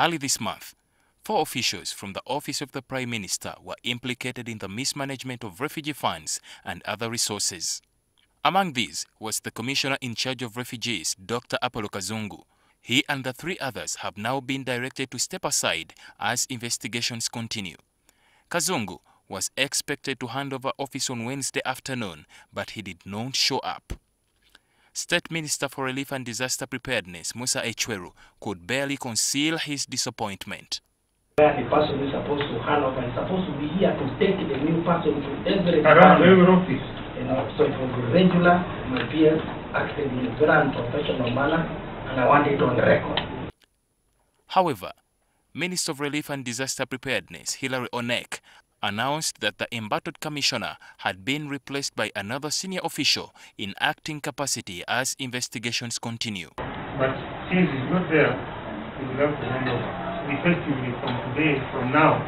Early this month, four officials from the Office of the Prime Minister were implicated in the mismanagement of refugee funds and other resources. Among these was the Commissioner in charge of refugees, Dr. Apollo Kazungu. He and the three others have now been directed to step aside as investigations continue. Kazungu was expected to hand over office on Wednesday afternoon, but he did not show up. State Minister for Relief and Disaster Preparedness, Musa Echweru, could barely conceal his disappointment. Where the person is supposed to hand over is supposed to be here to take the new person to every around every office. You know, so it was regular, my peers acted in a very unprofessional manner, and I want it on record. However, Minister of Relief and Disaster Preparedness, Hilary Onek, announced that the embattled commissioner had been replaced by another senior official in acting capacity as investigations continue. But since he's not there, we will have to hand over. Effectively, from today, from now,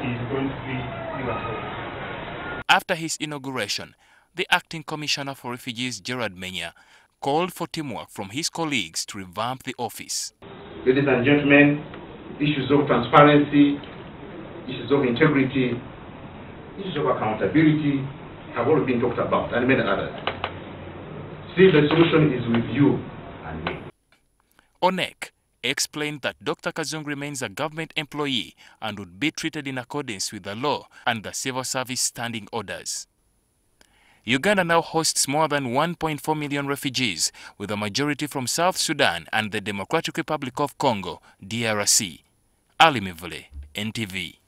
he's going to be your office. After his inauguration, the acting commissioner for refugees, Gerard Menya, called for teamwork from his colleagues to revamp the office. Ladies and gentlemen, issues of transparency, issues of integrity, issues of accountability have all been talked about and many others. See, the solution is with you and me. Onek explained that Dr. Kazungu remains a government employee and would be treated in accordance with the law and the civil service standing orders. Uganda now hosts more than 1.4 million refugees, with a majority from South Sudan and the Democratic Republic of Congo, DRC. Ali Mivule, NTV.